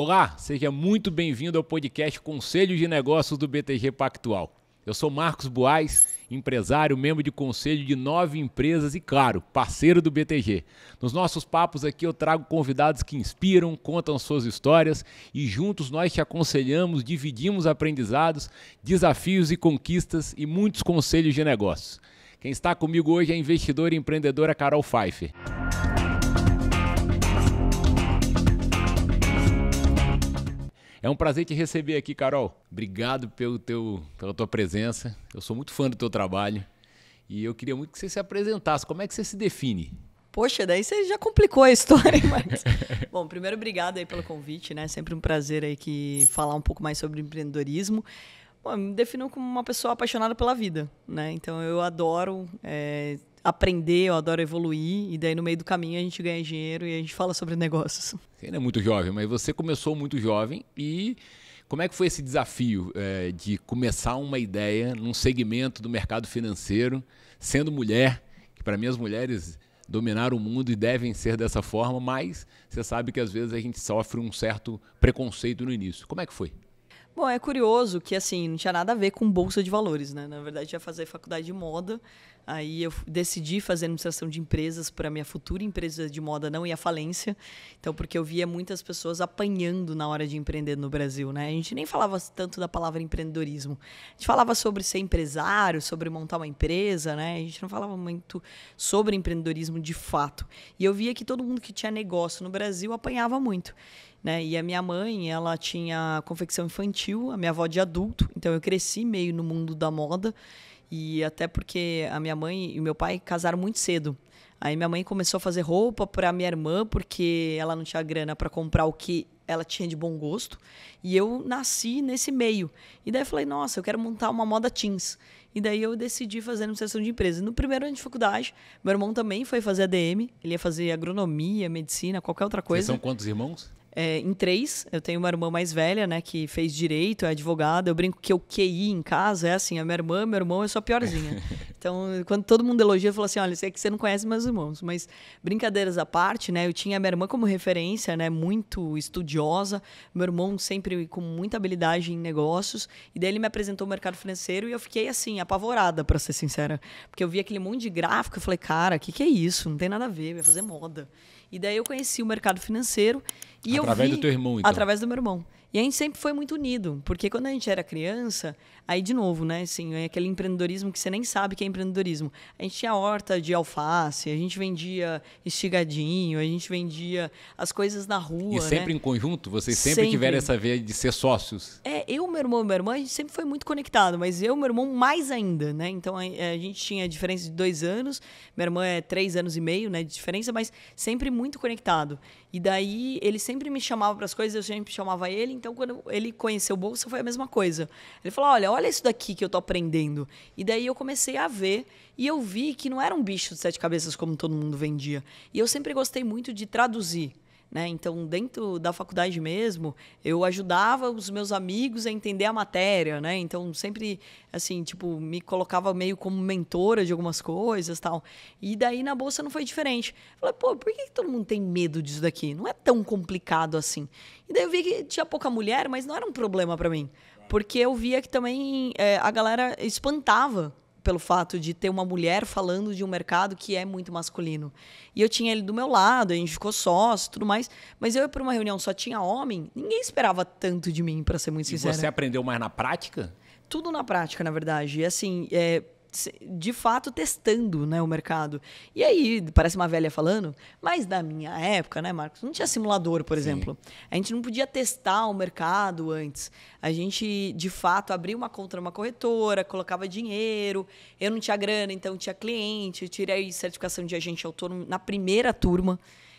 Olá, seja muito bem-vindo ao podcast Conselho de Negócios do BTG Pactual. Eu sou Marcos Boaz, empresário, membro de conselho de nove empresas e, claro, parceiro do BTG. Nos nossos papos aqui eu trago convidados que inspiram, contam suas histórias e juntos nós te aconselhamos, dividimos aprendizados, desafios e conquistas e muitos conselhos de negócios. Quem está comigo hoje é a investidora e empreendedora Carol Pfeiffer. É um prazer te receber aqui, Carol. Obrigado pelo teu, pela tua presença. Eu sou muito fã do teu trabalho e eu queria muito que você se apresentasse. Como é que você se define? Poxa, daí você já complicou a história, mas... Bom, primeiro, obrigado aí pelo convite, né? Sempre um prazer aí que falar um pouco mais sobre empreendedorismo. Bom, me defino como uma pessoa apaixonada pela vida, né? Então, eu adoro é, aprender, eu adoro evoluir, e daí no meio do caminho a gente ganha dinheiro e a gente fala sobre negócios. Você ainda é muito jovem, mas você começou muito jovem e como é que foi esse desafio é, de começar uma ideia num segmento do mercado financeiro, sendo mulher, que para mim as mulheres dominaram o mundo e devem ser dessa forma, mas você sabe que às vezes a gente sofre um certo preconceito no início. Como é que foi? Bom, é curioso que assim, não tinha nada a ver com bolsa de valores, né? Na verdade, ia fazer faculdade de moda Aí eu decidi fazer administração de empresas para minha futura empresa de moda não ir à falência. Então, porque eu via muitas pessoas apanhando na hora de empreender no Brasil, né? A gente nem falava tanto da palavra empreendedorismo. A gente falava sobre ser empresário, sobre montar uma empresa, né? A gente não falava muito sobre empreendedorismo de fato. E eu via que todo mundo que tinha negócio no Brasil apanhava muito. Né? E a minha mãe, ela tinha confecção infantil, a minha avó de adulto, então eu cresci meio no mundo da moda. E até porque a minha mãe e meu pai casaram muito cedo. Aí minha mãe começou a fazer roupa para minha irmã porque ela não tinha grana para comprar o que ela tinha de bom gosto. E eu nasci nesse meio. E daí eu falei, nossa, eu quero montar uma moda teens. E daí eu decidi fazer administração de empresas. No primeiro ano de faculdade, meu irmão também foi fazer ADM. Ele ia fazer agronomia, medicina, qualquer outra coisa. Vocês são quantos irmãos? É, em três. Eu tenho uma irmã mais velha, né, que fez direito, é advogada. Eu brinco que o QI em casa é assim: a minha irmã, meu irmão, eu sou a piorzinha. então, quando todo mundo elogia, eu falo assim: olha, sei que você não conhece meus irmãos. Mas, brincadeiras à parte, né, eu tinha a minha irmã como referência, né, muito estudiosa. Meu irmão sempre com muita habilidade em negócios. E daí ele me apresentou o mercado financeiro e eu fiquei, assim, apavorada, para ser sincera. Porque eu vi aquele monte de gráfico e falei: cara, o que, que é isso? Não tem nada a ver, vai fazer moda. E daí eu conheci o mercado financeiro e através vi, do teu irmão, então? Através do meu irmão. E a gente sempre foi muito unido, porque quando a gente era criança, aí de novo, né, assim, é aquele empreendedorismo que você nem sabe que é empreendedorismo. A gente tinha horta de alface, a gente vendia estigadinho, a gente vendia as coisas na rua, E sempre né? em conjunto? Vocês sempre, sempre, tiveram essa veia de ser sócios? É, eu, meu irmão e minha irmã, a gente sempre foi muito conectado, mas eu e meu irmão mais ainda, né? Então a, a gente tinha diferença de dois anos, minha irmã é três anos e meio, né, de diferença, mas sempre muito conectado. E daí ele sempre me chamava para as coisas, eu sempre chamava ele. Então, quando ele conheceu o bolsa, foi a mesma coisa. Ele falou: Olha, olha isso daqui que eu tô aprendendo. E daí eu comecei a ver e eu vi que não era um bicho de sete cabeças como todo mundo vendia. E eu sempre gostei muito de traduzir. Né? Então, dentro da faculdade mesmo, eu ajudava os meus amigos a entender a matéria, né? Então, sempre, assim, tipo, me colocava meio como mentora de algumas coisas tal. E daí, na Bolsa, não foi diferente. Falei, pô, por que todo mundo tem medo disso daqui? Não é tão complicado assim. E daí eu vi que tinha pouca mulher, mas não era um problema para mim. Porque eu via que também é, a galera espantava pelo fato de ter uma mulher falando de um mercado que é muito masculino. E eu tinha ele do meu lado, a gente ficou sócio tudo mais, mas eu ia para uma reunião só tinha homem, ninguém esperava tanto de mim, para ser muito sincero. E você aprendeu mais na prática? Tudo na prática, na verdade. E assim, é, de fato testando né, o mercado. E aí, parece uma velha falando, mas da minha época, né, Marcos? Não tinha simulador, por Sim. exemplo. A gente não podia testar o mercado antes. A gente, de fato, abria uma conta numa corretora, colocava dinheiro. Eu não tinha grana, então tinha cliente. Eu tirei certificação de agente autônomo na primeira turma.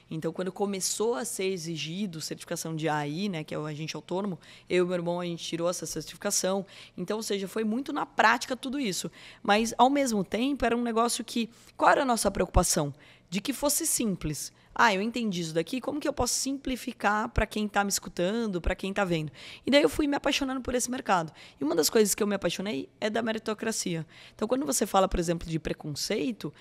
Então, quando começou a ser exigido certificação de AI, né, que é o agente autônomo, eu e meu irmão a gente tirou essa certificação. Então, ou seja, foi muito na prática tudo isso. Mas ao mesmo tempo era um negócio que qual era a nossa preocupação? De que fosse simples. Ah, eu entendi isso daqui, como que eu posso simplificar para quem está me escutando, para quem está vendo? E daí eu fui me apaixonando por esse mercado. E uma das coisas que eu me apaixonei é da meritocracia. Então, quando você fala, por exemplo, de preconceito,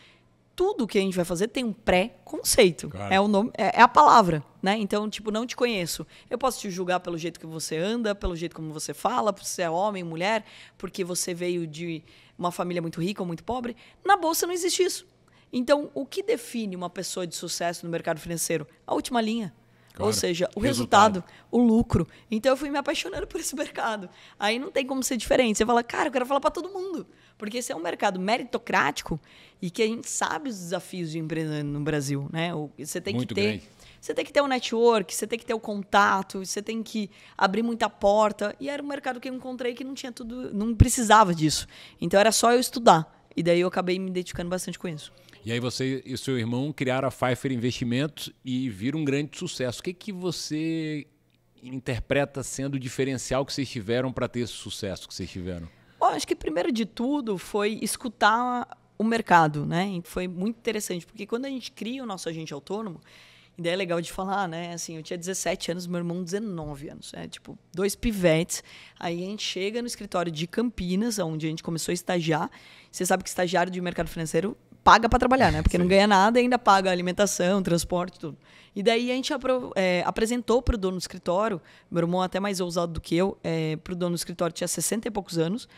tudo que a gente vai fazer tem um pré-conceito. Claro. É o nome, é, é a palavra, né? Então, tipo, não te conheço. Eu posso te julgar pelo jeito que você anda, pelo jeito como você fala, se você é homem, mulher, porque você veio de uma família muito rica ou muito pobre. Na bolsa não existe isso. Então, o que define uma pessoa de sucesso no mercado financeiro? A última linha. Claro. Ou seja, o Resultado. resultado, o lucro. Então eu fui me apaixonando por esse mercado. Aí não tem como ser diferente. Você fala, cara, eu quero falar para todo mundo. Porque esse é um mercado meritocrático e que a gente sabe os desafios de empresa no Brasil, né? Você tem Muito que ter grande. você tem que ter o network, você tem que ter o contato, você tem que abrir muita porta. E era um mercado que eu encontrei que não tinha tudo, não precisava disso. Então era só eu estudar. E daí eu acabei me identificando bastante com isso. E aí você e o seu irmão criaram a Pfeiffer Investimentos e viram um grande sucesso. O que, que você interpreta sendo o diferencial que vocês tiveram para ter esse sucesso que vocês tiveram? Bom, acho que primeiro de tudo foi escutar o mercado, né? Foi muito interessante, porque quando a gente cria o nosso agente autônomo, e daí é legal de falar, né? Assim, eu tinha 17 anos, meu irmão 19 anos, é tipo dois pivetes. Aí a gente chega no escritório de Campinas, onde a gente começou a estagiar. Você sabe que estagiário de mercado financeiro paga para trabalhar, né? Porque não ganha nada e ainda paga alimentação, transporte, tudo. E daí a gente é, apresentou para o dono do escritório, meu irmão até mais ousado do que eu, é, para o dono do escritório tinha 60 e poucos anos,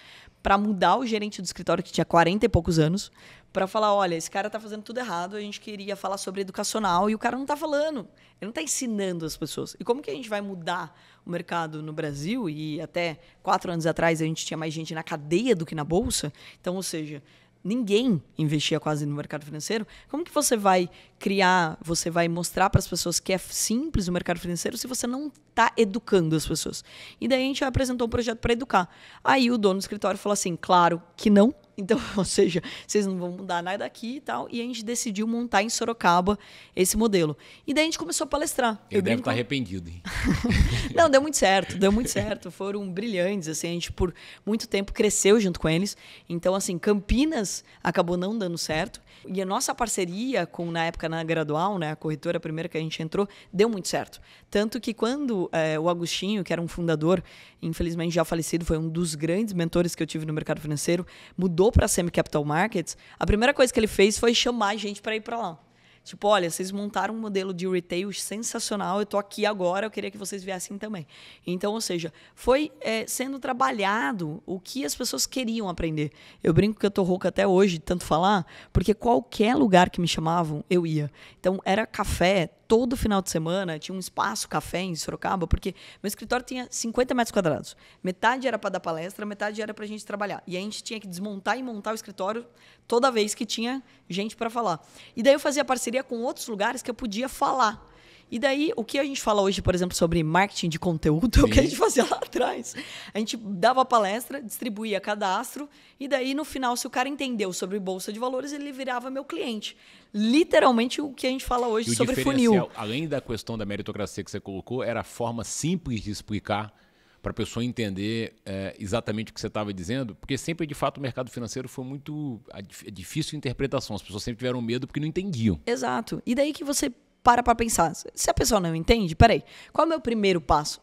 para mudar o gerente do escritório que tinha 40 e poucos anos, para falar, olha, esse cara tá fazendo tudo errado, a gente queria falar sobre educacional e o cara não tá falando. Ele não tá ensinando as pessoas. E como que a gente vai mudar o mercado no Brasil? E até quatro anos atrás a gente tinha mais gente na cadeia do que na bolsa. Então, ou seja, ninguém investia quase no mercado financeiro. Como que você vai criar, você vai mostrar para as pessoas que é simples o mercado financeiro se você não está educando as pessoas? E daí a gente apresentou um projeto para educar. Aí o dono do escritório falou assim: claro que não. Então, ou seja, vocês não vão mudar nada aqui e tal. E a gente decidiu montar em Sorocaba esse modelo. E daí a gente começou a palestrar. Ele deve brinco- estar arrependido. hein? não, deu muito certo, deu muito certo. Foram brilhantes, assim, a gente por muito tempo cresceu junto com eles. Então, assim, Campinas acabou não dando certo. E a nossa parceria com, na época, na Gradual, né, a corretora primeira que a gente entrou, deu muito certo. Tanto que quando eh, o Agostinho, que era um fundador, infelizmente já falecido, foi um dos grandes mentores que eu tive no mercado financeiro, mudou para a Semi Capital Markets, a primeira coisa que ele fez foi chamar a gente para ir para lá. Tipo, olha, vocês montaram um modelo de retail sensacional, eu tô aqui agora, eu queria que vocês viessem também. Então, ou seja, foi é, sendo trabalhado o que as pessoas queriam aprender. Eu brinco que eu tô rouca até hoje, tanto falar, porque qualquer lugar que me chamavam, eu ia. Então, era café todo final de semana, tinha um espaço café em Sorocaba, porque meu escritório tinha 50 metros quadrados. Metade era para dar palestra, metade era para a gente trabalhar. E a gente tinha que desmontar e montar o escritório toda vez que tinha gente para falar. E daí eu fazia parceria com outros lugares que eu podia falar. E daí, o que a gente fala hoje, por exemplo, sobre marketing de conteúdo, é o que a gente fazia lá atrás. A gente dava palestra, distribuía cadastro, e daí, no final, se o cara entendeu sobre Bolsa de Valores, ele virava meu cliente. Literalmente o que a gente fala hoje sobre funil. além da questão da meritocracia que você colocou, era a forma simples de explicar para a pessoa entender é, exatamente o que você estava dizendo, porque sempre, de fato, o mercado financeiro foi muito a é difícil interpretação. As pessoas sempre tiveram medo porque não entendiam. Exato. E daí que você para para pensar. Se a pessoa não entende, peraí, qual é o meu primeiro passo?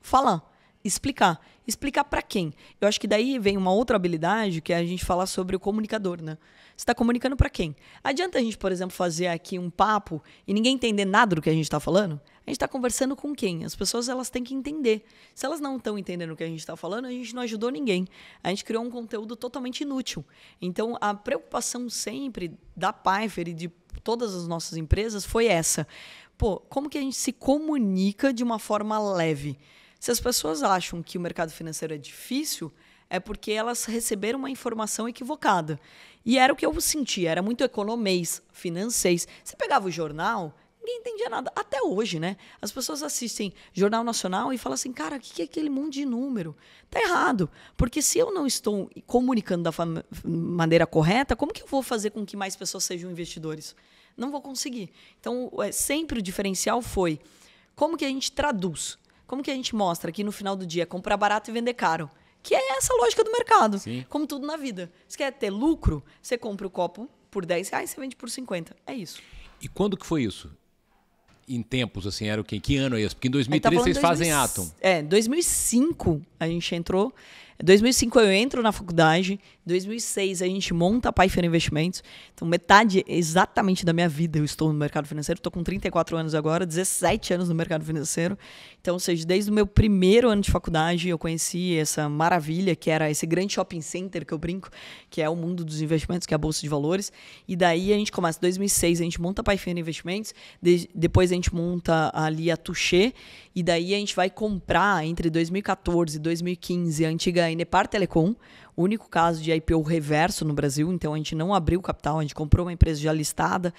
Falar, explicar. Explicar para quem? Eu acho que daí vem uma outra habilidade que é a gente falar sobre o comunicador, né? Você está comunicando para quem? Adianta a gente, por exemplo, fazer aqui um papo e ninguém entender nada do que a gente está falando? A gente está conversando com quem? As pessoas elas têm que entender. Se elas não estão entendendo o que a gente está falando, a gente não ajudou ninguém. A gente criou um conteúdo totalmente inútil. Então, a preocupação sempre da Pfeiffer e de todas as nossas empresas foi essa. Pô, como que a gente se comunica de uma forma leve? Se as pessoas acham que o mercado financeiro é difícil, é porque elas receberam uma informação equivocada. E era o que eu sentia, era muito economês, financês. Você pegava o jornal, ninguém entendia nada. Até hoje, né? As pessoas assistem Jornal Nacional e falam assim, cara, o que é aquele monte de número? Tá errado. Porque se eu não estou comunicando da maneira correta, como que eu vou fazer com que mais pessoas sejam investidores? Não vou conseguir. Então, é, sempre o diferencial foi como que a gente traduz? Como que a gente mostra que no final do dia é comprar barato e vender caro? Que é essa a lógica do mercado. Sim. Como tudo na vida. Você quer ter lucro? Você compra o copo por 10 reais, você vende por 50. É isso. E quando que foi isso? Em tempos, assim, era o quê? Que ano é esse? Porque em A gente tá 2013 vocês falando fazem 2000 Atom. É, 2005 a gente entrou. Em 2005 eu entro na faculdade, 2006 a gente monta a Paifer Investimentos. Então, metade exatamente da minha vida eu estou no mercado financeiro. Estou com 34 anos agora, 17 anos no mercado financeiro. Então, ou seja, desde o meu primeiro ano de faculdade eu conheci essa maravilha que era esse grande shopping center que eu brinco, que é o mundo dos investimentos, que é a bolsa de valores. E daí a gente começa, em 2006 a gente monta a Paifer Investimentos, de, depois a gente monta ali a Touché e daí a gente vai comprar entre 2014 e 2015 a antiga Inepar Telecom, o único caso de IPO reverso no Brasil, então a gente não abriu capital, a gente comprou uma empresa já listada.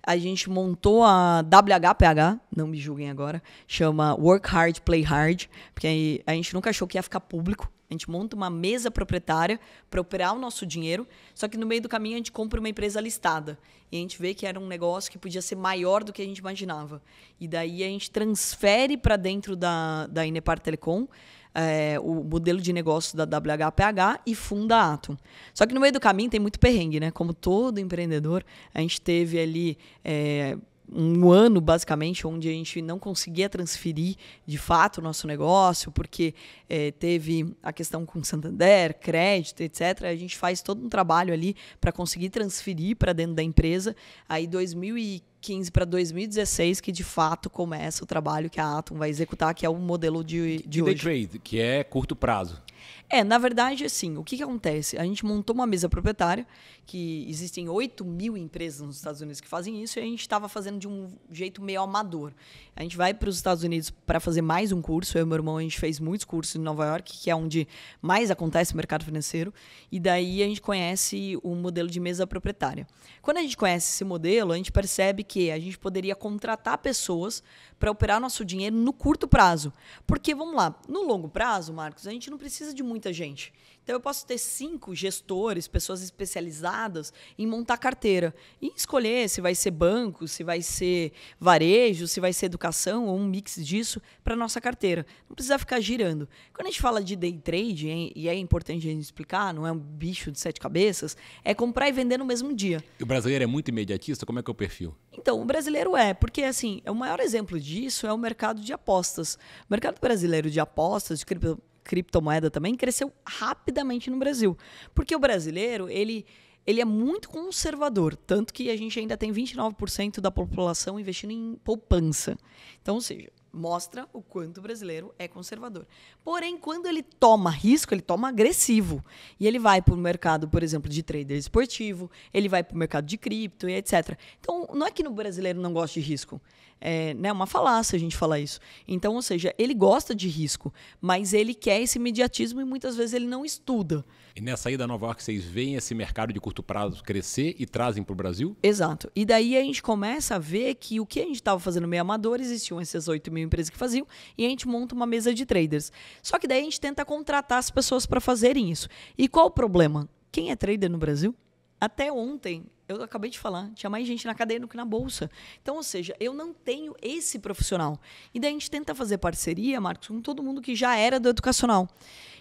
A gente montou a WHPH, não me julguem agora, chama Work Hard, Play Hard, porque a gente nunca achou que ia ficar público. A gente monta uma mesa proprietária para operar o nosso dinheiro, só que no meio do caminho a gente compra uma empresa listada. E a gente vê que era um negócio que podia ser maior do que a gente imaginava. E daí a gente transfere para dentro da, da Inepar Telecom é, o modelo de negócio da WHPH e funda a Atom. Só que no meio do caminho tem muito perrengue, né? Como todo empreendedor, a gente teve ali. É, um ano, basicamente, onde a gente não conseguia transferir de fato o nosso negócio, porque é, teve a questão com Santander, crédito, etc. A gente faz todo um trabalho ali para conseguir transferir para dentro da empresa. Aí, 2015 para 2016, que de fato começa o trabalho que a Atom vai executar, que é o modelo de, de e hoje. Day trade, que é curto prazo. É, na verdade, assim, o que, que acontece? A gente montou uma mesa proprietária, que existem 8 mil empresas nos Estados Unidos que fazem isso, e a gente estava fazendo de um jeito meio amador. A gente vai para os Estados Unidos para fazer mais um curso. Eu e meu irmão, a gente fez muitos cursos em Nova York, que é onde mais acontece o mercado financeiro, e daí a gente conhece o modelo de mesa proprietária. Quando a gente conhece esse modelo, a gente percebe que a gente poderia contratar pessoas para operar nosso dinheiro no curto prazo. Porque, vamos lá, no longo prazo, Marcos, a gente não precisa de muita gente. Então, eu posso ter cinco gestores, pessoas especializadas em montar carteira e escolher se vai ser banco, se vai ser varejo, se vai ser educação ou um mix disso para nossa carteira. Não precisa ficar girando. Quando a gente fala de day trade, e é importante a gente explicar, não é um bicho de sete cabeças, é comprar e vender no mesmo dia. E o brasileiro é muito imediatista? Como é que é o perfil? Então, o brasileiro é, porque assim, o maior exemplo disso é o mercado de apostas. O mercado brasileiro de apostas, de cripto criptomoeda também cresceu rapidamente no Brasil. Porque o brasileiro, ele, ele é muito conservador, tanto que a gente ainda tem 29% da população investindo em poupança. Então, ou seja, mostra o quanto o brasileiro é conservador. Porém, quando ele toma risco, ele toma agressivo. E ele vai para o mercado, por exemplo, de trader esportivo, ele vai para o mercado de cripto e etc. Então, não é que no brasileiro não gosta de risco é né, uma falácia a gente falar isso. Então, ou seja, ele gosta de risco, mas ele quer esse imediatismo e muitas vezes ele não estuda. E nessa ida a Nova York, vocês veem esse mercado de curto prazo crescer e trazem para o Brasil? Exato. E daí a gente começa a ver que o que a gente estava fazendo meio amador, existiam essas 8 mil empresas que faziam, e a gente monta uma mesa de traders. Só que daí a gente tenta contratar as pessoas para fazerem isso. E qual o problema? Quem é trader no Brasil? Até ontem, eu acabei de falar, tinha mais gente na cadeia do que na bolsa. Então, ou seja, eu não tenho esse profissional. E daí a gente tenta fazer parceria, Marcos, com todo mundo que já era do educacional.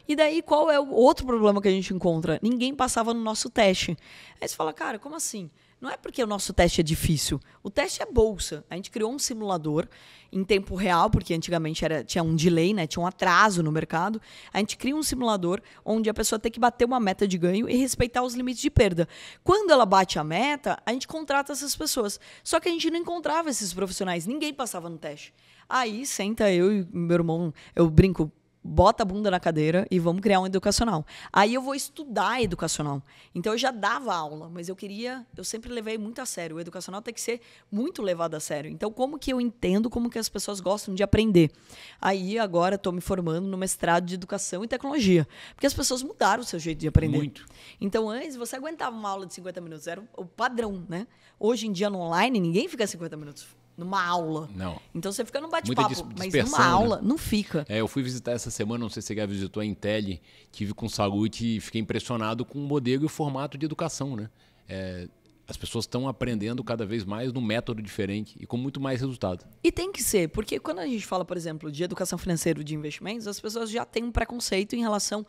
E daí qual é o outro problema que a gente encontra? Ninguém passava no nosso teste. Aí você fala, cara, como assim? Não é porque o nosso teste é difícil. O teste é bolsa. A gente criou um simulador em tempo real, porque antigamente era, tinha um delay, né? tinha um atraso no mercado. A gente cria um simulador onde a pessoa tem que bater uma meta de ganho e respeitar os limites de perda. Quando ela bate a meta, a gente contrata essas pessoas. Só que a gente não encontrava esses profissionais, ninguém passava no teste. Aí senta eu e meu irmão, eu brinco, bota a bunda na cadeira e vamos criar um educacional. Aí eu vou estudar educacional. Então eu já dava aula, mas eu queria, eu sempre levei muito a sério. O educacional tem que ser muito levado a sério. Então como que eu entendo como que as pessoas gostam de aprender? Aí agora estou me formando no mestrado de educação e tecnologia, porque as pessoas mudaram o seu jeito de aprender. Muito. Então antes você aguentava uma aula de 50 minutos, era o padrão, né? Hoje em dia no online ninguém fica 50 minutos numa aula. Não. Então você fica num bate-papo, mas numa né? aula não fica. É, eu fui visitar essa semana, não sei se você já visitou a Intel, tive com Salute e fiquei impressionado com o modelo e o formato de educação, né? É, as pessoas estão aprendendo cada vez mais num método diferente e com muito mais resultado. E tem que ser, porque quando a gente fala, por exemplo, de educação financeira de investimentos, as pessoas já têm um preconceito em relação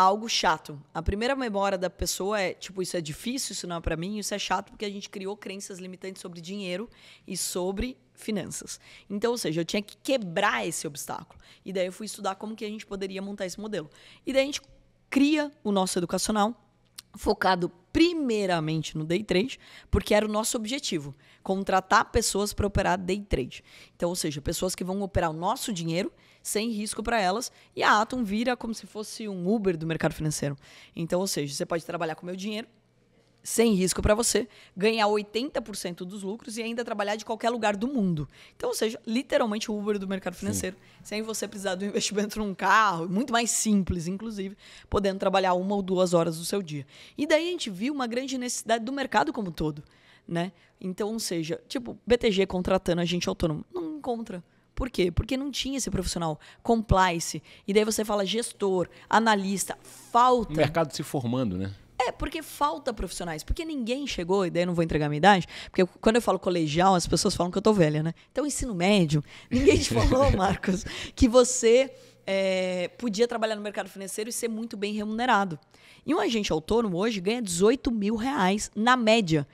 algo chato. A primeira memória da pessoa é, tipo, isso é difícil, isso não é para mim, isso é chato porque a gente criou crenças limitantes sobre dinheiro e sobre finanças. Então, ou seja, eu tinha que quebrar esse obstáculo. E daí eu fui estudar como que a gente poderia montar esse modelo. E daí a gente cria o nosso educacional, focado primeiramente no day trade, porque era o nosso objetivo, contratar pessoas para operar day trade. Então, ou seja, pessoas que vão operar o nosso dinheiro sem risco para elas, e a Atom vira como se fosse um Uber do mercado financeiro. Então, ou seja, você pode trabalhar com o meu dinheiro sem risco para você, ganhar 80% dos lucros e ainda trabalhar de qualquer lugar do mundo. Então, ou seja, literalmente o Uber do mercado financeiro, Sim. sem você precisar do investimento num carro, muito mais simples, inclusive, podendo trabalhar uma ou duas horas do seu dia. E daí a gente viu uma grande necessidade do mercado como um todo, né? Então, ou seja, tipo, BTG contratando agente autônomo, não encontra. Por quê? Porque não tinha esse profissional. Compliance. E daí você fala gestor, analista. Falta. O mercado se formando, né? É, porque falta profissionais. Porque ninguém chegou, e daí eu não vou entregar a minha idade, porque quando eu falo colegial, as pessoas falam que eu tô velha, né? Então, ensino médio, ninguém te falou, Marcos, que você é, podia trabalhar no mercado financeiro e ser muito bem remunerado. E um agente autônomo hoje ganha 18 mil reais na média.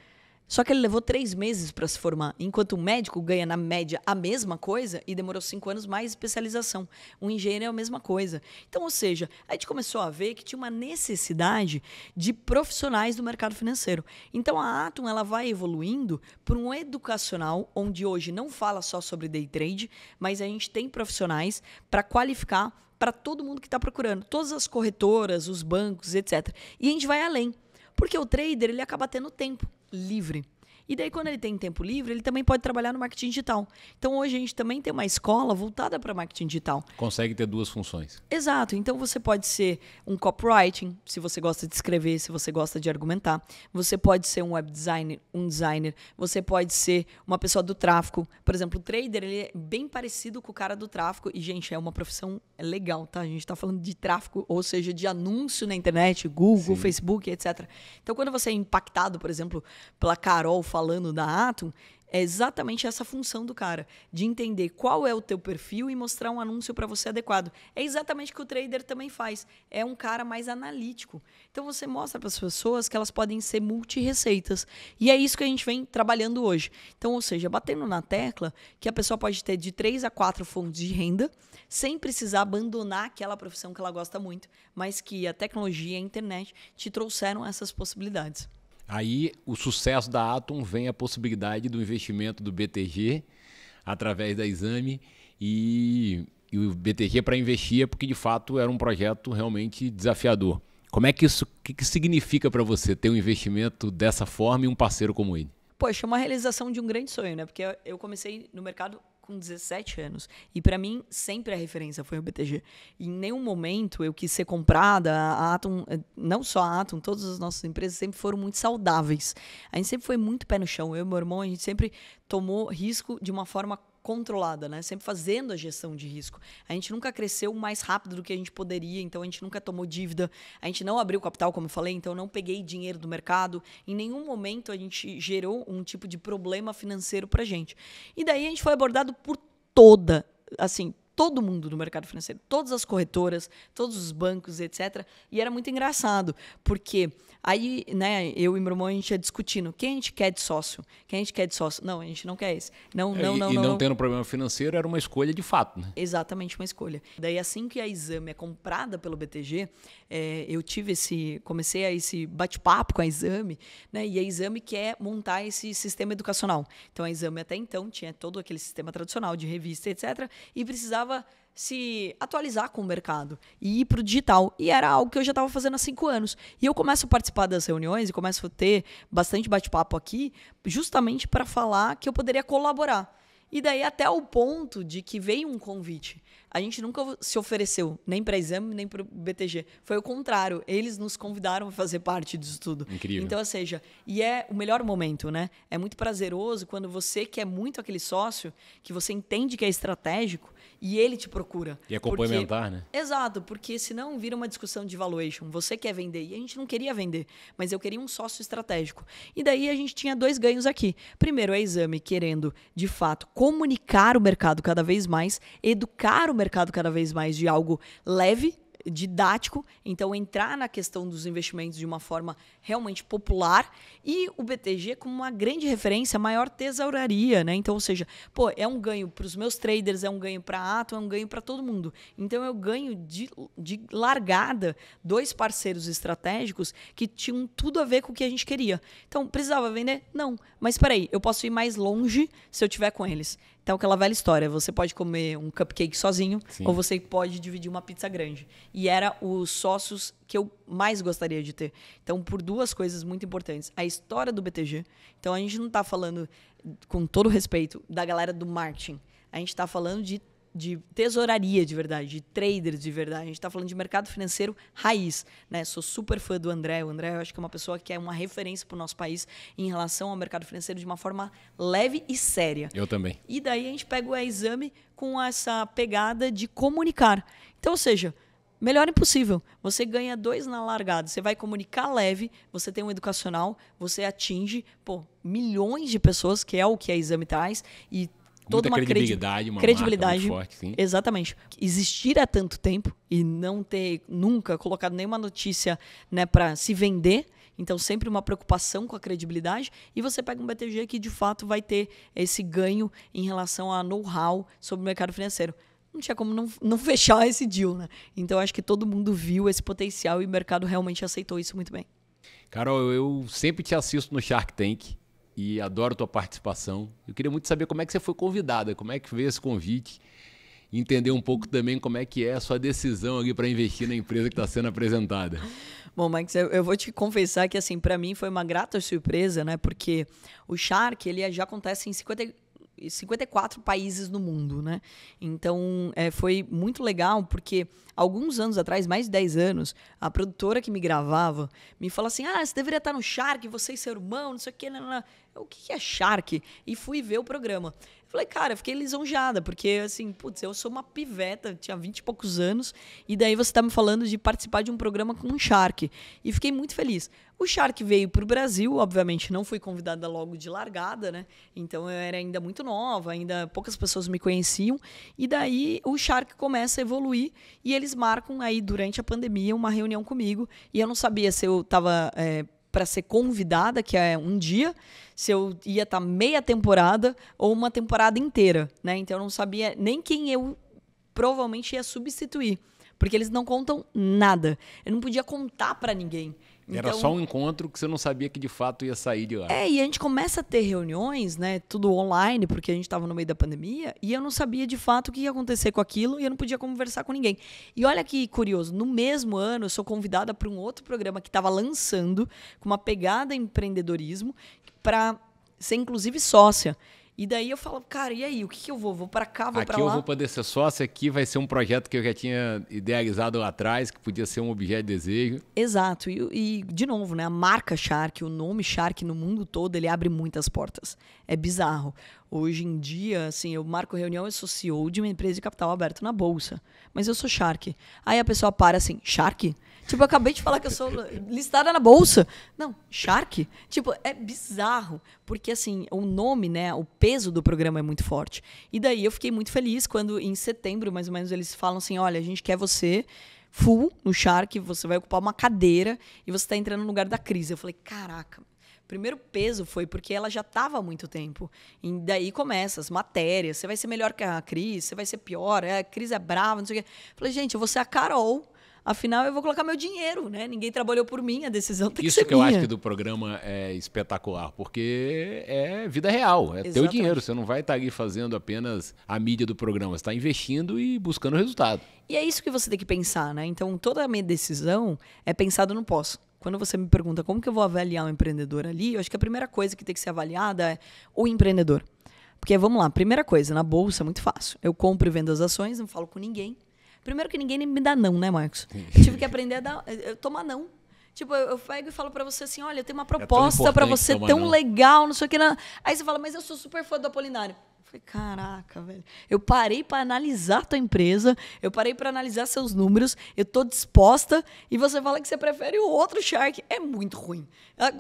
Só que ele levou três meses para se formar, enquanto o médico ganha, na média, a mesma coisa e demorou cinco anos mais especialização. O engenheiro é a mesma coisa. Então, ou seja, a gente começou a ver que tinha uma necessidade de profissionais do mercado financeiro. Então, a Atom ela vai evoluindo para um educacional, onde hoje não fala só sobre day trade, mas a gente tem profissionais para qualificar para todo mundo que está procurando, todas as corretoras, os bancos, etc. E a gente vai além. Porque o trader ele acaba tendo tempo livre. E daí, quando ele tem tempo livre, ele também pode trabalhar no marketing digital. Então, hoje a gente também tem uma escola voltada para marketing digital. Consegue ter duas funções. Exato. Então, você pode ser um copywriting, se você gosta de escrever, se você gosta de argumentar. Você pode ser um web designer, um designer. Você pode ser uma pessoa do tráfico. Por exemplo, o trader, ele é bem parecido com o cara do tráfico. E, gente, é uma profissão legal, tá? A gente está falando de tráfico, ou seja, de anúncio na internet, Google, Sim. Facebook, etc. Então, quando você é impactado, por exemplo, pela Carol falando da Atom, é exatamente essa função do cara, de entender qual é o teu perfil e mostrar um anúncio para você adequado. É exatamente o que o trader também faz. É um cara mais analítico. Então você mostra para as pessoas que elas podem ser multi-receitas. E é isso que a gente vem trabalhando hoje. Então, ou seja, batendo na tecla que a pessoa pode ter de três a quatro fontes de renda, sem precisar abandonar aquela profissão que ela gosta muito, mas que a tecnologia e a internet te trouxeram essas possibilidades. Aí o sucesso da Atom vem a possibilidade do investimento do BTG através da Exame e, e o BTG para investir é porque de fato era um projeto realmente desafiador. Como é que isso que, que significa para você ter um investimento dessa forma e um parceiro como ele? Poxa, é uma realização de um grande sonho, né? Porque eu comecei no mercado com 17 anos. E para mim, sempre a referência foi o BTG. E em nenhum momento eu quis ser comprada. A Atom, eh, não só a Atom, todas as nossas empresas sempre foram muito saudáveis. A gente sempre foi muito pé no chão. Eu e meu irmão, a gente sempre tomou risco de uma forma controlada, né? Sempre fazendo a gestão de risco. A gente nunca cresceu mais rápido do que a gente poderia, então a gente nunca tomou dívida, a gente não abriu capital, como eu falei, então eu não peguei dinheiro do mercado. Em nenhum momento a gente gerou um tipo de problema financeiro pra gente. E daí a gente foi abordado por toda, assim, todo mundo do mercado financeiro, todas as corretoras, todos os bancos, etc. E era muito engraçado, porque aí, né, eu e meu irmão a gente ia discutindo quem a gente quer de sócio, quem a gente quer de sócio. Não, a gente não quer esse. Não, é, não, e, não, e não, não, tendo problema financeiro era uma escolha de fato, né? Exatamente uma escolha. Daí assim que a Exame é comprada pelo BTG, é, eu tive esse, comecei a esse bate-papo com a Exame, né? E a Exame quer montar esse sistema educacional. Então a Exame até então tinha todo aquele sistema tradicional de revista, etc. E precisava se atualizar com o mercado e ir para o digital. E era algo que eu já estava fazendo há cinco anos. E eu começo a participar das reuniões e começo a ter bastante bate-papo aqui, justamente para falar que eu poderia colaborar. E daí até o ponto de que veio um convite. A gente nunca se ofereceu, nem para exame, nem para o BTG. Foi o contrário. Eles nos convidaram a fazer parte disso tudo. Incrível. Então, ou seja, e é o melhor momento, né? É muito prazeroso quando você quer muito aquele sócio, que você entende que é estratégico, e ele te procura. E é complementar, porque, né? Exato, porque senão vira uma discussão de valuation. Você quer vender e a gente não queria vender, mas eu queria um sócio estratégico. E daí a gente tinha dois ganhos aqui. Primeiro, a Exame querendo, de fato, comunicar o mercado cada vez mais, educar o mercado cada vez mais de algo leve, didático, então entrar na questão dos investimentos de uma forma realmente popular e o BTG como uma grande referência, maior tesouraria, né? Então, ou seja, pô, é um ganho para os meus traders, é um ganho para a Atom, é um ganho para todo mundo. Então, eu ganho de, de largada dois parceiros estratégicos que tinham tudo a ver com o que a gente queria. Então, precisava vender? Não. Mas peraí, eu posso ir mais longe se eu tiver com eles. Então, aquela velha história, você pode comer um cupcake sozinho Sim. ou você pode dividir uma pizza grande. E era os sócios que eu mais gostaria de ter. Então, por duas coisas muito importantes. A história do BTG. Então, a gente não está falando, com todo respeito, da galera do marketing. A gente está falando de de tesouraria de verdade, de traders de verdade. A gente está falando de mercado financeiro raiz. Né? Sou super fã do André. O André, eu acho que é uma pessoa que é uma referência para o nosso país em relação ao mercado financeiro de uma forma leve e séria. Eu também. E daí a gente pega o exame com essa pegada de comunicar. Então, ou seja, melhor impossível. Você ganha dois na largada. Você vai comunicar leve, você tem um educacional, você atinge pô, milhões de pessoas, que é o que a exame traz, e toda uma credibilidade, uma credibilidade forte, sim. Exatamente. Existir há tanto tempo e não ter nunca colocado nenhuma notícia né, para se vender. Então, sempre uma preocupação com a credibilidade. E você pega um BTG que, de fato, vai ter esse ganho em relação a know-how sobre o mercado financeiro. Não tinha como não, não fechar esse deal, né? Então, acho que todo mundo viu esse potencial e o mercado realmente aceitou isso muito bem. Carol, eu sempre te assisto no Shark Tank e adoro tua participação. Eu queria muito saber como é que você foi convidada, como é que veio esse convite, entender um pouco também como é que é a sua decisão ali para investir na empresa que está sendo apresentada. Bom, Max, eu, vou te confessar que assim, para mim foi uma grata surpresa, né? Porque o Shark, ele já acontece em 50 54 países no mundo, né? Então, é, foi muito legal porque alguns anos atrás, mais de 10 anos, a produtora que me gravava me falou assim: "Ah, você deveria estar no Shark, você e seu irmão, não sei o quê, não, não. o que é Shark?" E fui ver o programa. Falei, cara, eu fiquei lisonjeada, porque assim, putz, eu sou uma piveta, tinha 20 e poucos anos, e daí você tá me falando de participar de um programa com um Shark. E fiquei muito feliz. O Shark veio para o Brasil, obviamente não fui convidada logo de largada, né? Então eu era ainda muito nova, ainda poucas pessoas me conheciam. E daí o Shark começa a evoluir e eles marcam aí durante a pandemia uma reunião comigo. E eu não sabia se eu estava é, para ser convidada, que é um dia, se eu ia estar tá meia temporada ou uma temporada inteira, né? Então eu não sabia nem quem eu provavelmente ia substituir, porque eles não contam nada. Eu não podia contar para ninguém. Era então, só um encontro que você não sabia que de fato ia sair de lá. É, e a gente começa a ter reuniões, né? Tudo online, porque a gente estava no meio da pandemia, e eu não sabia de fato o que ia acontecer com aquilo e eu não podia conversar com ninguém. E olha que curioso, no mesmo ano eu sou convidada para um outro programa que estava lançando, com uma pegada empreendedorismo, para ser inclusive sócia. E daí eu falo, cara, e aí, o que, que eu vou? Vou para cá, vou para lá? Aqui eu vou poder ser sócio, aqui vai ser um projeto que eu já tinha idealizado lá atrás, que podia ser um objeto de desejo. Exato. E, e, de novo, né, a marca Shark, o nome Shark no mundo todo, ele abre muitas portas. É bizarro. Hoje em dia, assim, eu marco reunião, eu sou CEO de uma empresa de capital aberto na bolsa. Mas eu sou Shark. Aí a pessoa para assim, Shark? Tipo, eu acabei de falar que eu sou listada na bolsa. Não, Shark? Tipo, é bizarro. Porque, assim, o nome, né, o peso do programa é muito forte. E daí eu fiquei muito feliz quando, em setembro, mais ou menos, eles falam assim: olha, a gente quer você full no Shark, você vai ocupar uma cadeira e você está entrando no lugar da crise. Eu falei, caraca. Primeiro peso foi porque ela já estava há muito tempo. E daí começa as matérias. Você vai ser melhor que a Cris, você vai ser pior, a Cris é brava, não sei o quê. Falei, gente, eu vou ser a Carol Afinal, eu vou colocar meu dinheiro, né? Ninguém trabalhou por mim, a decisão tem Isso que ser Isso que minha. eu acho que do programa é espetacular, porque é vida real, é Exatamente. teu dinheiro. Você não vai estar ali fazendo apenas a mídia do programa, você está investindo e buscando resultado. E é isso que você tem que pensar, né? Então, toda a minha decisão é pensada no pós. Quando você me pergunta como que eu vou avaliar um empreendedor ali, eu acho que a primeira coisa que tem que ser avaliada é o empreendedor. Porque, vamos lá, primeira coisa, na bolsa é muito fácil. Eu compro e vendo as ações, não falo com ninguém. Primeiro que ninguém me dá não, né, Marcos? Eu tive que aprender a dar, eu, tomar não. Tipo, eu, eu pego e falo para você assim, olha, eu tenho uma é proposta é para você tão não. legal, não sei o que. Não. Aí você fala, mas eu sou super fã do Apolinário. Falei, caraca, velho. Eu parei para analisar tua empresa, eu parei para analisar seus números, eu tô disposta e você fala que você prefere o outro Shark. É muito ruim.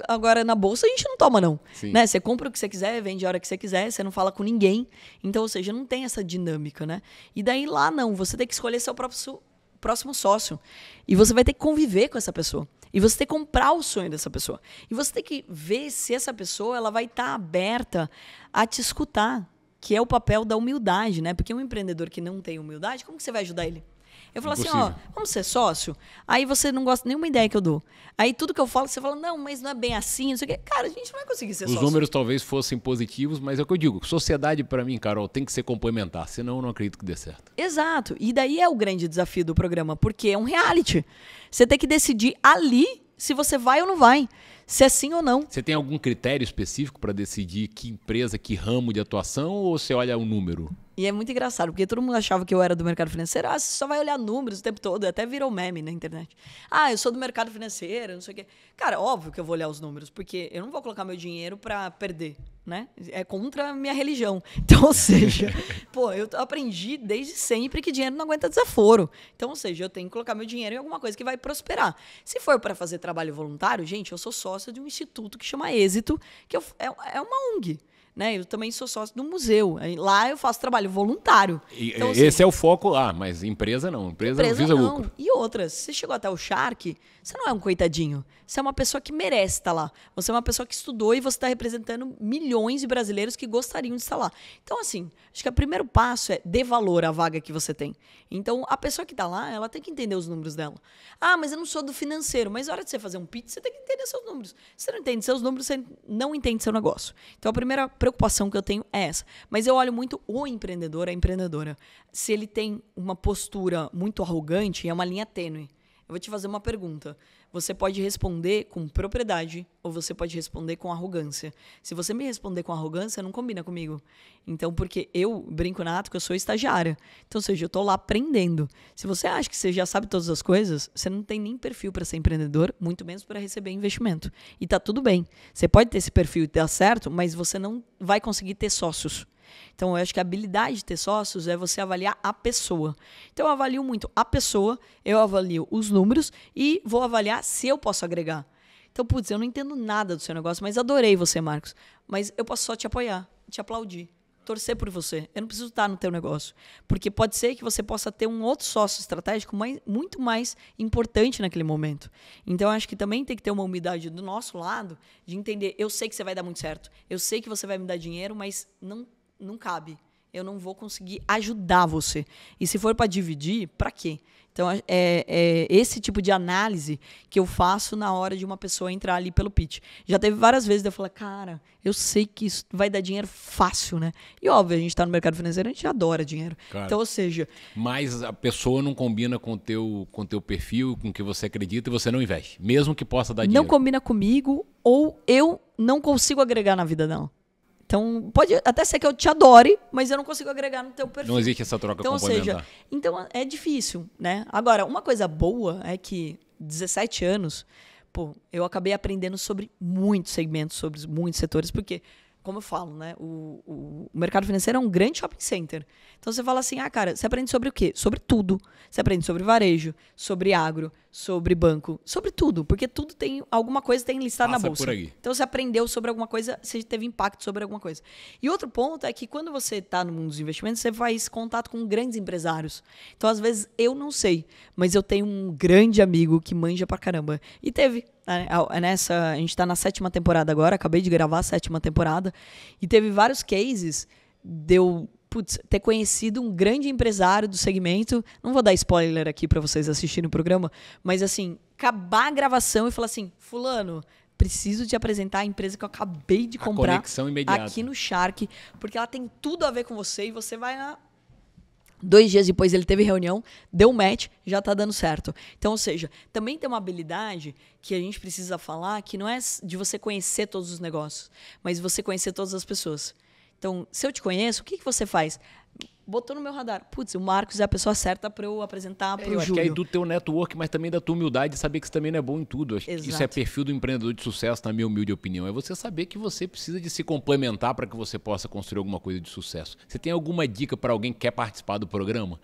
Agora, na bolsa, a gente não toma, não. Né? Você compra o que você quiser, vende a hora que você quiser, você não fala com ninguém. Então, ou seja, não tem essa dinâmica, né? E daí lá não, você tem que escolher seu próprio próximo sócio. E você vai ter que conviver com essa pessoa. E você tem que comprar o sonho dessa pessoa. E você tem que ver se essa pessoa ela vai estar tá aberta a te escutar, que é o papel da humildade, né? Porque um empreendedor que não tem humildade, como que você vai ajudar ele? Eu falo assim, ó, vamos ser sócio? Aí você não gosta de nenhuma ideia que eu dou. Aí tudo que eu falo, você fala, não, mas não é bem assim, não sei o quê. Cara, a gente não vai conseguir ser Os sócio. Os números talvez fossem positivos, mas é o que eu digo. Sociedade, para mim, Carol, tem que ser complementar, senão eu não acredito que dê certo. Exato. E daí é o grande desafio do programa, porque é um reality. Você tem que decidir ali se você vai ou não vai se é sim ou não. Você tem algum critério específico para decidir que empresa, que ramo de atuação, ou você olha o número? E é muito engraçado, porque todo mundo achava que eu era do mercado financeiro. Ah, você só vai olhar números o tempo todo. Até virou meme na internet. Ah, eu sou do mercado financeiro, não sei o quê. Cara, óbvio que eu vou olhar os números, porque eu não vou colocar meu dinheiro para perder, né? É contra a minha religião. Então, ou seja, pô, eu aprendi desde sempre que dinheiro não aguenta desaforo. Então, ou seja, eu tenho que colocar meu dinheiro em alguma coisa que vai prosperar. Se for para fazer trabalho voluntário, gente, eu sou sócia de um instituto que chama Êxito, que eu, é, é uma ONG né? Eu também sou sócio do museu. Lá eu faço trabalho voluntário. E, então, assim, esse é o foco lá, mas empresa não. Empresa, empresa não visa não. lucro. E outras, você chegou até o Shark, você não é um coitadinho. Você é uma pessoa que merece estar lá. Você é uma pessoa que estudou e você está representando milhões de brasileiros que gostariam de estar lá. Então, assim, acho que o primeiro passo é dê valor à vaga que você tem. Então, a pessoa que está lá, ela tem que entender os números dela. Ah, mas eu não sou do financeiro. Mas na hora de você fazer um pitch, você tem que entender seus números. Se você não entende seus números, você não entende seu negócio. Então, a primeira preocupação que eu tenho é essa. Mas eu olho muito o empreendedor, a empreendedora. Se ele tem uma postura muito arrogante, é uma linha tênue. Eu vou te fazer uma pergunta. Você pode responder com propriedade ou você pode responder com arrogância. Se você me responder com arrogância, não combina comigo. Então, porque eu brinco na ato que eu sou estagiária. Então, ou seja, eu estou lá aprendendo. Se você acha que você já sabe todas as coisas, você não tem nem perfil para ser empreendedor, muito menos para receber investimento. E tá tudo bem. Você pode ter esse perfil e dar certo, mas você não vai conseguir ter sócios. Então, eu acho que a habilidade de ter sócios é você avaliar a pessoa. Então, eu avalio muito a pessoa, eu avalio os números e vou avaliar se eu posso agregar. Então, putz, eu não entendo nada do seu negócio, mas adorei você, Marcos. Mas eu posso só te apoiar, te aplaudir, torcer por você. Eu não preciso estar no teu negócio. Porque pode ser que você possa ter um outro sócio estratégico mais, muito mais importante naquele momento. Então, acho que também tem que ter uma humildade do nosso lado de entender, eu sei que você vai dar muito certo. Eu sei que você vai me dar dinheiro, mas não não cabe. Eu não vou conseguir ajudar você. E se for para dividir, para quê? Então, é, é, esse tipo de análise que eu faço na hora de uma pessoa entrar ali pelo pitch. Já teve várias vezes de eu falar, cara, eu sei que isso vai dar dinheiro fácil, né? E óbvio, a gente está no mercado financeiro, a gente adora dinheiro. Claro. Então, ou seja. Mas a pessoa não combina com teu, o com teu perfil, com o que você acredita e você não investe. Mesmo que possa dar dinheiro. Não combina comigo ou eu não consigo agregar na vida dela. Então, pode até ser que eu te adore, mas eu não consigo agregar no teu perfil. Não existe essa troca então, complementar. Ou seja, então é difícil, né? Agora, uma coisa boa é que 17 anos, pô, eu acabei aprendendo sobre muitos segmentos, sobre muitos setores, porque como eu falo, né? O, o, o, mercado financeiro é um grande shopping center. Então você fala assim, ah, cara, você aprende sobre o quê? Sobre tudo. Você aprende sobre varejo, sobre agro, sobre banco, sobre tudo, porque tudo tem alguma coisa tem listado Passa na bolsa. Por aí. Então você aprendeu sobre alguma coisa, você teve impacto sobre alguma coisa. E outro ponto é que quando você está no mundo dos investimentos, você faz contato com grandes empresários. Então às vezes eu não sei, mas eu tenho um grande amigo que manja pra caramba. E teve né, nessa, a gente está na sétima temporada agora, acabei de gravar a sétima temporada, e teve vários cases deu putz, ter conhecido um grande empresário do segmento. Não vou dar spoiler aqui para vocês assistirem o programa, mas assim, acabar a gravação e falar assim: Fulano, preciso te apresentar a empresa que eu acabei de comprar aqui no Shark, porque ela tem tudo a ver com você e você vai na Dois dias depois ele teve reunião, deu match, já está dando certo. Então, ou seja, também tem uma habilidade que a gente precisa falar que não é de você conhecer todos os negócios, mas você conhecer todas as pessoas. Então, se eu te conheço, o que, que você faz? botou no meu radar. Putz, o Marcos é a pessoa certa para eu apresentar para o é, Eu acho que é do teu network, mas também da tua humildade de saber que você também não é bom em tudo. Isso é perfil do empreendedor de sucesso, na minha humilde opinião. É você saber que você precisa de se complementar para que você possa construir alguma coisa de sucesso. Você tem alguma dica para alguém que quer participar do programa?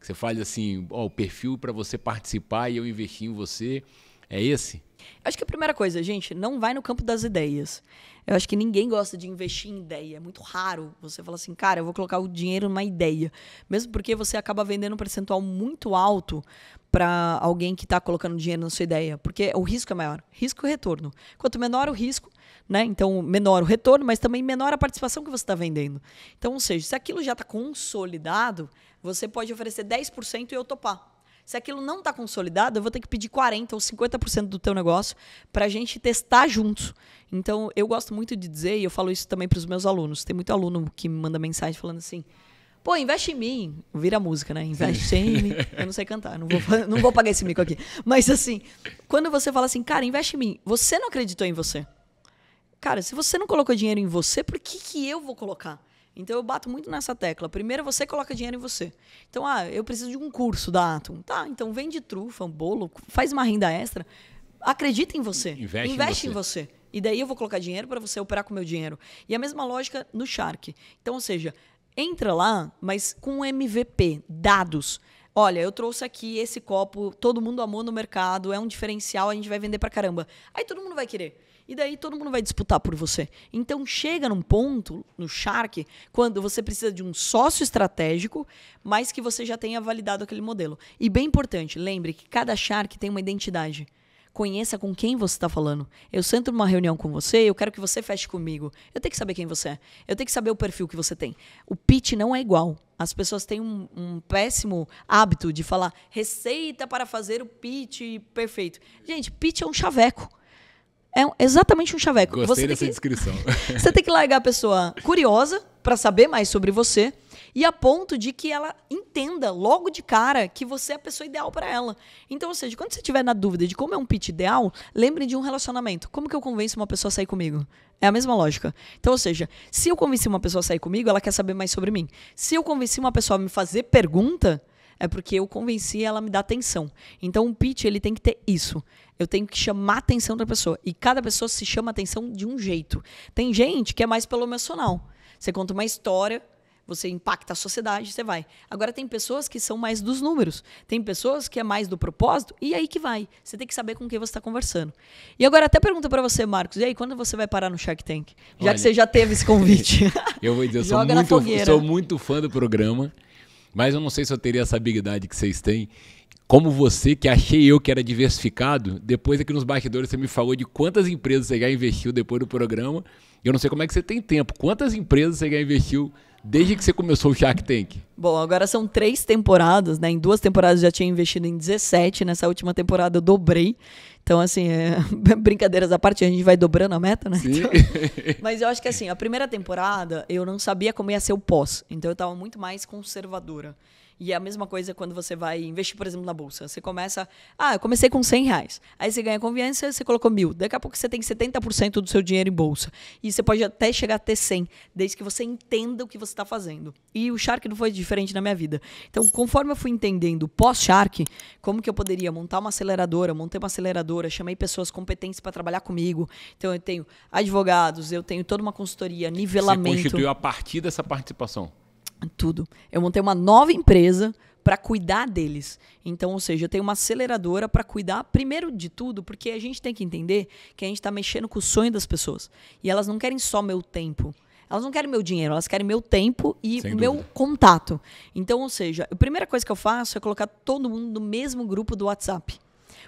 Que você fale assim, ó, o perfil para você participar e eu investir em você É esse? Acho que a primeira coisa, gente, não vai no campo das ideias. Eu acho que ninguém gosta de investir em ideia. É muito raro você falar assim, cara, eu vou colocar o dinheiro numa ideia. Mesmo porque você acaba vendendo um percentual muito alto para alguém que está colocando dinheiro na sua ideia. Porque o risco é maior. Risco e retorno. Quanto menor o risco, né? Então, menor o retorno, mas também menor a participação que você está vendendo. Então, ou seja, se aquilo já está consolidado, você pode oferecer 10% e eu topar. Se aquilo não está consolidado, eu vou ter que pedir 40% ou 50% do teu negócio para a gente testar juntos. Então, eu gosto muito de dizer, e eu falo isso também para os meus alunos. Tem muito aluno que me manda mensagem falando assim, Pô, investe em mim. Vira música, né? Investe em mim. Eu não sei cantar, não vou, não vou pagar esse mico aqui. Mas assim, quando você fala assim, cara, investe em mim, você não acreditou em você. Cara, se você não colocou dinheiro em você, por que, que eu vou colocar? Então eu bato muito nessa tecla. Primeiro você coloca dinheiro em você. Então, ah, eu preciso de um curso da Atom. Tá, então vende trufa, um bolo, faz uma renda extra. Acredita em você. Investe, Investe em, em você. E daí eu vou colocar dinheiro para você operar com o meu dinheiro. E a mesma lógica no Shark. Então, ou seja, entra lá, mas com MVP, dados. Olha, eu trouxe aqui esse copo, todo mundo amou no mercado, é um diferencial, a gente vai vender pra caramba. Aí todo mundo vai querer. E daí todo mundo vai disputar por você. Então chega num ponto no Shark quando você precisa de um sócio estratégico, mas que você já tenha validado aquele modelo. E bem importante, lembre que cada Shark tem uma identidade. Conheça com quem você está falando. Eu sento numa reunião com você, eu quero que você feche comigo. Eu tenho que saber quem você é. Eu tenho que saber o perfil que você tem. O pitch não é igual. As pessoas têm um, um péssimo hábito de falar receita para fazer o pitch perfeito. Gente, pitch é um chaveco. É um, exatamente um chaveco. Gostei você dessa que, descrição. você tem que largar a pessoa curiosa para saber mais sobre você e a ponto de que ela entenda logo de cara que você é a pessoa ideal para ela. Então, ou seja, quando você estiver na dúvida de como é um pitch ideal, lembre de um relacionamento. Como que eu convenço uma pessoa a sair comigo? É a mesma lógica. Então, ou seja, se eu convenci uma pessoa a sair comigo, ela quer saber mais sobre mim. Se eu convenci uma pessoa a me fazer pergunta, é porque eu convenci ela a me dar atenção. Então, um pitch ele tem que ter isso. Eu tenho que chamar a atenção da pessoa. E cada pessoa se chama a atenção de um jeito. Tem gente que é mais pelo emocional. Você conta uma história, você impacta a sociedade, você vai. Agora tem pessoas que são mais dos números, tem pessoas que é mais do propósito, e aí que vai. Você tem que saber com quem você está conversando. E agora até pergunta para você, Marcos, e aí, quando você vai parar no Shark Tank? Já Olha, que você já teve esse convite. eu vou dizer, eu sou muito, sou muito fã do programa, mas eu não sei se eu teria essa habilidade que vocês têm como você, que achei eu que era diversificado, depois aqui nos bastidores você me falou de quantas empresas você já investiu depois do programa. Eu não sei como é que você tem tempo. Quantas empresas você já investiu desde que você começou o Shark Tank? Bom, agora são três temporadas, né? Em duas temporadas já tinha investido em 17, nessa última temporada eu dobrei. Então, assim, é... brincadeiras à parte, a gente vai dobrando a meta, né? Sim. Então... Mas eu acho que, assim, a primeira temporada eu não sabia como ia ser o pós. Então, eu estava muito mais conservadora. E é a mesma coisa quando você vai investir, por exemplo, na bolsa. Você começa. Ah, eu comecei com 100 reais. Aí você ganha confiança, você colocou mil. Daqui a pouco você tem 70% do seu dinheiro em bolsa. E você pode até chegar a ter 100, desde que você entenda o que você está fazendo. E o Shark não foi diferente na minha vida. Então, conforme eu fui entendendo pós-Shark, como que eu poderia montar uma aceleradora, montei uma aceleradora, chamei pessoas competentes para trabalhar comigo. Então, eu tenho advogados, eu tenho toda uma consultoria, nivelamento. Você constituiu a partir dessa participação? Tudo. Eu montei uma nova empresa para cuidar deles. Então, ou seja, eu tenho uma aceleradora para cuidar, primeiro de tudo, porque a gente tem que entender que a gente está mexendo com o sonho das pessoas. E elas não querem só meu tempo. Elas não querem meu dinheiro, elas querem meu tempo e Sem meu dúvida. contato. Então, ou seja, a primeira coisa que eu faço é colocar todo mundo no mesmo grupo do WhatsApp.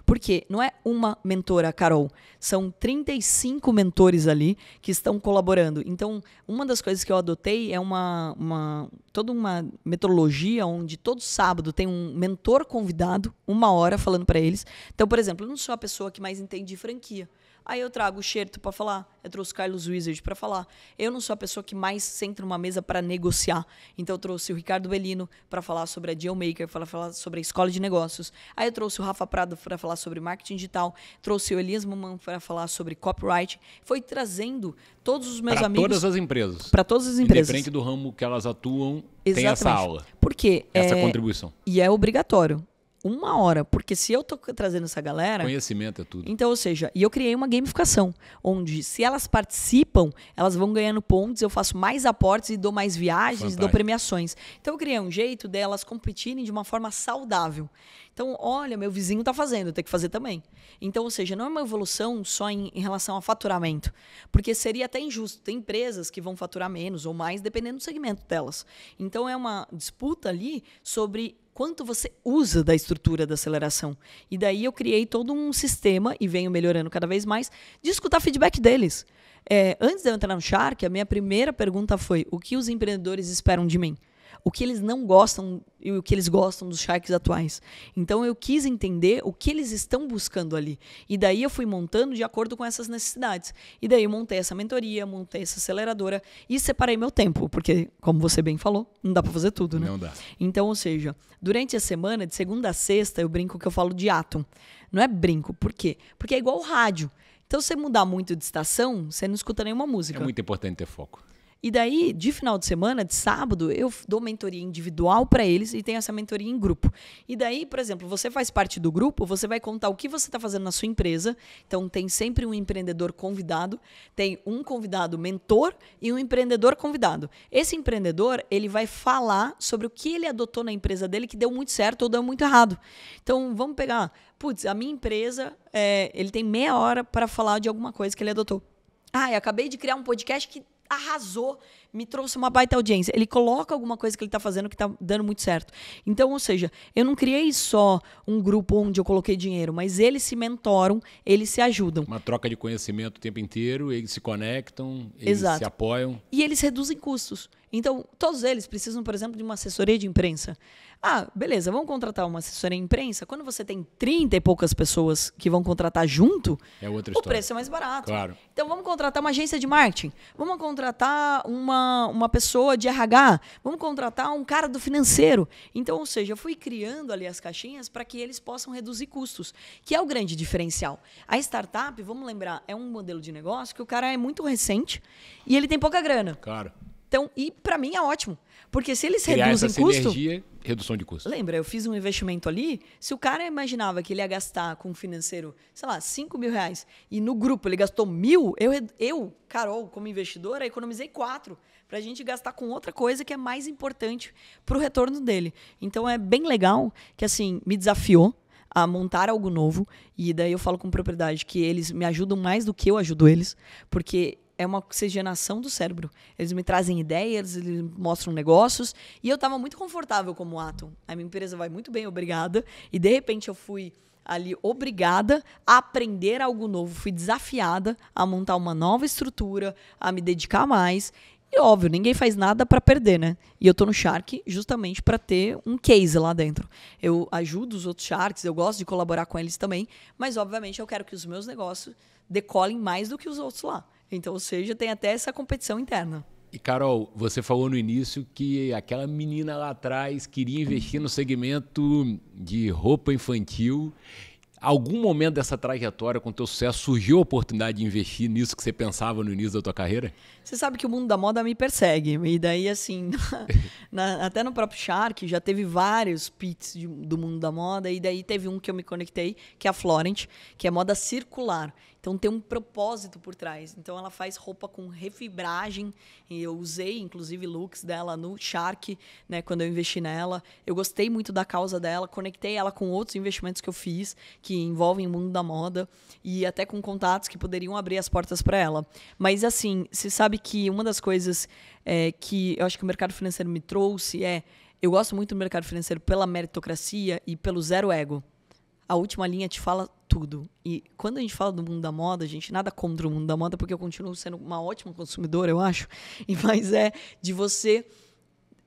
Porque não é uma mentora, Carol. São 35 mentores ali que estão colaborando. Então, uma das coisas que eu adotei é uma, uma toda uma metodologia onde todo sábado tem um mentor convidado, uma hora falando para eles. Então, por exemplo, eu não sou a pessoa que mais entende de franquia. Aí eu trago o Xerto para falar, eu trouxe o Carlos Wizard para falar. Eu não sou a pessoa que mais senta numa mesa para negociar. Então eu trouxe o Ricardo Bellino para falar sobre a Dealmaker, para falar sobre a escola de negócios. Aí eu trouxe o Rafa Prado para falar sobre marketing digital, trouxe o Elias Muman para falar sobre copyright. Foi trazendo todos os meus pra amigos. Para todas as empresas. Para todas as empresas. Independente do ramo que elas atuam, Exatamente. tem essa aula. Por quê? Essa é... contribuição. E é obrigatório. Uma hora, porque se eu tô trazendo essa galera. Conhecimento é tudo. Então, ou seja, e eu criei uma gamificação, onde se elas participam, elas vão ganhando pontos, eu faço mais aportes e dou mais viagens, Fantástico. dou premiações. Então, eu criei um jeito delas competirem de uma forma saudável. Então, olha, meu vizinho está fazendo, eu tenho que fazer também. Então, ou seja, não é uma evolução só em, em, relação a faturamento, porque seria até injusto. Tem empresas que vão faturar menos ou mais, dependendo do segmento delas. Então, é uma disputa ali sobre quanto você usa da estrutura da aceleração. E daí eu criei todo um sistema, e venho melhorando cada vez mais, de escutar feedback deles. É, antes de eu entrar no Shark, a minha primeira pergunta foi: o que os empreendedores esperam de mim? O que eles não gostam e o que eles gostam dos Sharks atuais. Então eu quis entender o que eles estão buscando ali. E daí eu fui montando de acordo com essas necessidades. E daí eu montei essa mentoria, montei essa aceleradora e separei meu tempo, porque, como você bem falou, não dá para fazer tudo, né? Não dá. Então, ou seja, durante a semana, de segunda a sexta, eu brinco que eu falo de átomo. Não é brinco, por quê? Porque é igual o rádio. Então, se você mudar muito de estação, você não escuta nenhuma música. É muito importante ter foco. E daí, de final de semana, de sábado, eu dou mentoria individual para eles e tenho essa mentoria em grupo. E daí, por exemplo, você faz parte do grupo, você vai contar o que você está fazendo na sua empresa. Então, tem sempre um empreendedor convidado, tem um convidado mentor e um empreendedor convidado. Esse empreendedor, ele vai falar sobre o que ele adotou na empresa dele que deu muito certo ou deu muito errado. Então, vamos pegar, putz, a minha empresa, é, ele tem meia hora para falar de alguma coisa que ele adotou. Ah, eu acabei de criar um podcast que arrasou, me trouxe uma baita audiência. Ele coloca alguma coisa que ele está fazendo que está dando muito certo. Então, ou seja, eu não criei só um grupo onde eu coloquei dinheiro, mas eles se mentoram, eles se ajudam. Uma troca de conhecimento o tempo inteiro, eles se conectam, eles Exato. se apoiam. E eles reduzem custos. Então, todos eles precisam, por exemplo, de uma assessoria de imprensa. Ah, beleza, vamos contratar uma assessoria de imprensa. Quando você tem 30 e poucas pessoas que vão contratar junto, é o preço é mais barato. Claro. Então, vamos contratar uma agência de marketing. Vamos contratar uma, uma pessoa de RH. Vamos contratar um cara do financeiro. Então, ou seja, eu fui criando ali as caixinhas para que eles possam reduzir custos, que é o grande diferencial. A startup, vamos lembrar, é um modelo de negócio que o cara é muito recente e ele tem pouca grana. Claro. Então, e para mim é ótimo. Porque se eles Criar reduzem essa custo. redução de custo. Lembra, eu fiz um investimento ali. Se o cara imaginava que ele ia gastar com um financeiro, sei lá, 5 mil reais, e no grupo ele gastou mil, eu, eu Carol, como investidora, economizei quatro para a gente gastar com outra coisa que é mais importante para o retorno dele. Então é bem legal que assim me desafiou a montar algo novo e daí eu falo com propriedade que eles me ajudam mais do que eu ajudo eles, porque é uma oxigenação do cérebro. Eles me trazem ideias, eles mostram negócios. E eu estava muito confortável como Atom. A minha empresa vai muito bem, obrigada. E de repente eu fui ali obrigada a aprender algo novo, fui desafiada a montar uma nova estrutura, a me dedicar mais. E óbvio, ninguém faz nada para perder, né? E eu tô no Shark justamente para ter um case lá dentro. Eu ajudo os outros Sharks, eu gosto de colaborar com eles também, mas obviamente eu quero que os meus negócios decolem mais do que os outros lá. Então, ou seja, tem até essa competição interna. E Carol, você falou no início que aquela menina lá atrás queria investir no segmento de roupa infantil. Algum momento dessa trajetória com o teu sucesso surgiu a oportunidade de investir nisso que você pensava no início da tua carreira? Você sabe que o mundo da moda me persegue. E daí, assim, na, na, até no próprio Shark já teve vários pits de, do mundo da moda. E daí teve um que eu me conectei, que é a Florent, que é moda circular. Então tem um propósito por trás. Então ela faz roupa com refibragem. E eu usei, inclusive, looks dela no Shark, né, quando eu investi nela. Eu gostei muito da causa dela, conectei ela com outros investimentos que eu fiz, que envolvem o mundo da moda, e até com contatos que poderiam abrir as portas para ela. Mas assim, você sabe que uma das coisas é, que eu acho que o mercado financeiro me trouxe é. Eu gosto muito do mercado financeiro pela meritocracia e pelo zero ego a última linha te fala tudo. E quando a gente fala do mundo da moda, a gente nada contra o mundo da moda, porque eu continuo sendo uma ótima consumidora, eu acho. E mas é de você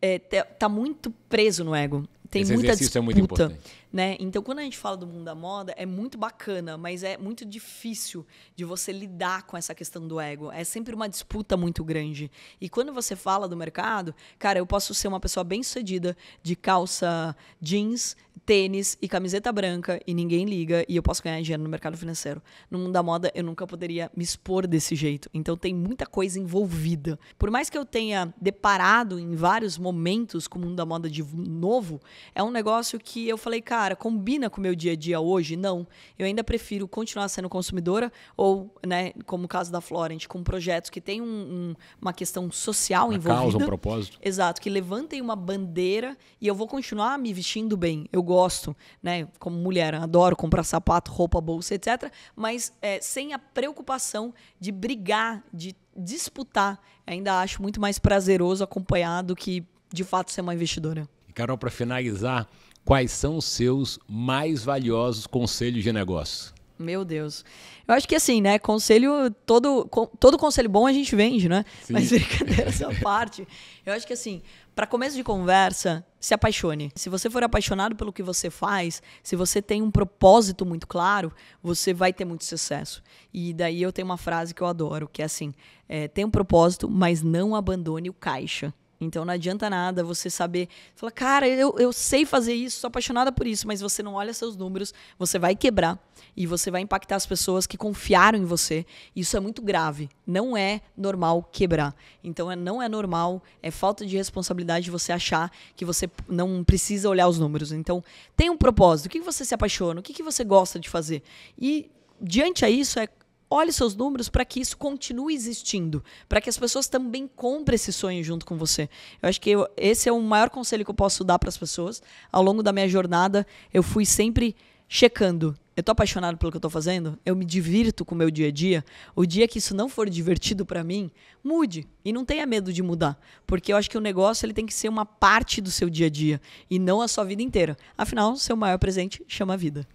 é, tá muito preso no ego. Tem Esse muita disputa. É muito importante. Né? Então, quando a gente fala do mundo da moda, é muito bacana, mas é muito difícil de você lidar com essa questão do ego. É sempre uma disputa muito grande. E quando você fala do mercado, cara, eu posso ser uma pessoa bem sucedida de calça jeans, tênis e camiseta branca e ninguém liga e eu posso ganhar dinheiro no mercado financeiro. No mundo da moda, eu nunca poderia me expor desse jeito. Então, tem muita coisa envolvida. Por mais que eu tenha deparado em vários momentos com o mundo da moda de novo, é um negócio que eu falei, cara cara, combina com o meu dia a dia hoje? Não. Eu ainda prefiro continuar sendo consumidora ou, né, como o caso da Florent, com projetos que tem um, um, uma questão social Uma envolvida. causa, um propósito. Exato, que levantem uma bandeira e eu vou continuar me vestindo bem. Eu gosto, né? Como mulher, adoro comprar sapato, roupa, bolsa, etc. Mas é, sem a preocupação de brigar, de disputar. Ainda acho muito mais prazeroso acompanhar do que, de fato, ser uma investidora. Carol, para finalizar, quais são os seus mais valiosos conselhos de negócio? Meu Deus. Eu acho que assim, né? Conselho, todo, todo conselho bom a gente vende, né? Sim. Mas brincadeira essa parte. Eu acho que assim, para começo de conversa, se apaixone. Se você for apaixonado pelo que você faz, se você tem um propósito muito claro, você vai ter muito sucesso. E daí eu tenho uma frase que eu adoro, que é assim: é, tem um propósito, mas não abandone o caixa. Então não adianta nada você saber. Falar, cara, eu, eu sei fazer isso, sou apaixonada por isso, mas você não olha seus números, você vai quebrar e você vai impactar as pessoas que confiaram em você. Isso é muito grave. Não é normal quebrar. Então é, não é normal, é falta de responsabilidade você achar que você não precisa olhar os números. Então tem um propósito. O que você se apaixona? O que você gosta de fazer? E diante a isso é olhe seus números para que isso continue existindo, para que as pessoas também comprem esse sonho junto com você. Eu acho que eu- esse é o maior conselho que eu posso dar para as pessoas. Ao longo da minha jornada, eu fui sempre checando. Eu tô apaixonado pelo que eu tô fazendo? Eu me divirto com o meu dia a dia? O dia que isso não for divertido para mim, mude e não tenha medo de mudar, porque eu acho que o negócio ele tem que ser uma parte do seu dia a dia e não a sua vida inteira. Afinal, seu maior presente chama vida.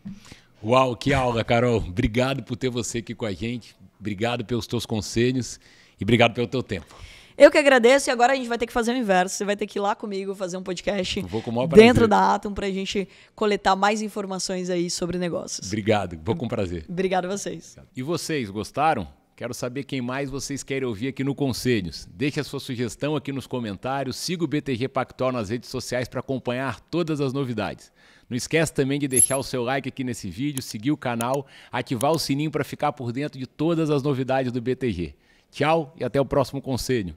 Uau, que aula, Carol. Obrigado por ter você aqui com a gente. Obrigado pelos teus conselhos e obrigado pelo teu tempo. Eu que agradeço e agora a gente vai ter que fazer o inverso. Você vai ter que ir lá comigo fazer um podcast com dentro da Atom pra gente coletar mais informações aí sobre negócios. Obrigado, vou com prazer. Obrigado a vocês. E vocês, gostaram? Quero saber quem mais vocês querem ouvir aqui no Conselhos. Deixe a sua sugestão aqui nos comentários. Siga o BTG Pactual nas redes sociais para acompanhar todas as novidades. Não esquece também de deixar o seu like aqui nesse vídeo, seguir o canal, ativar o sininho para ficar por dentro de todas as novidades do BTG. Tchau e até o próximo conselho.